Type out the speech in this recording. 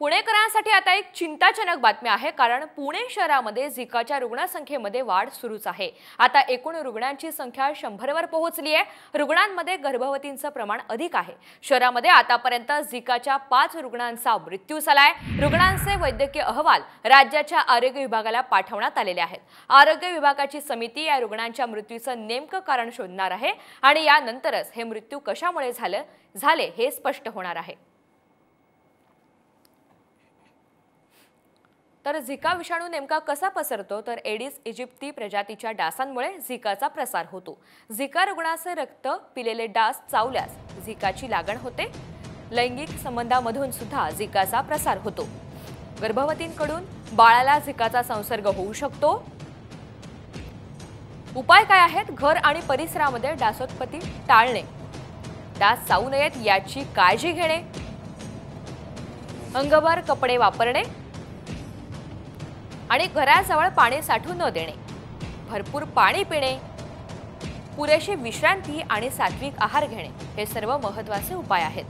पुणेकरांसाठी आता एक चिंताजनक बातमी आहे कारण पुणे शहरामध्ये झिकाच्या रुग्णसंख्येमध्ये वाढ सुरूच आहे. आता एकूण रुग्णांची संख्या शंभरवर पोहोचली आहे. रुग्णांमध्ये गर्भवतींचं प्रमाण अधिक आहे. शहरामध्ये आतापर्यंत झिकाच्या पाच रुग्णांचा मृत्यू झालाय. रुग्णांचे वैद्यकीय अहवाल राज्याच्या आरोग्य विभागाला पाठवण्यात आलेले आहेत. आरोग्य विभागाची समिती या रुग्णांच्या मृत्यूचं नेमकं कारण शोधणार आहे आणि यानंतरच हे मृत्यू कशामुळे झालं झाले हे स्पष्ट होणार आहे. तर झिका विषाणू नेमका कसा पसरतो? तर एडिस इजिप्ती प्रजातीच्या डासांमुळे झिकाचा प्रसार होतो. झिका रुग्णाचे रक्त पिलेले डास चावल्यास झिकाची लागण होते. लैंगिक संबंधामधून सुद्धा झिकाचा प्रसार होतो. गर्भवतींकडून बाळाला झिकाचा संसर्ग होऊ शकतो. उपाय काय आहेत? घर आणि परिसरामध्ये डासोत्पत्ती टाळणे. डास चावू नयेत याची काळजी घेणे. अंगभर कपडे वापरणे. आणि घराजवळ पाणी साठू न देणे. भरपूर पाणी पिणे. पुरेशी विश्रांती आणि सात्विक आहार घेणे हे सर्व महत्त्वाचे उपाय आहेत.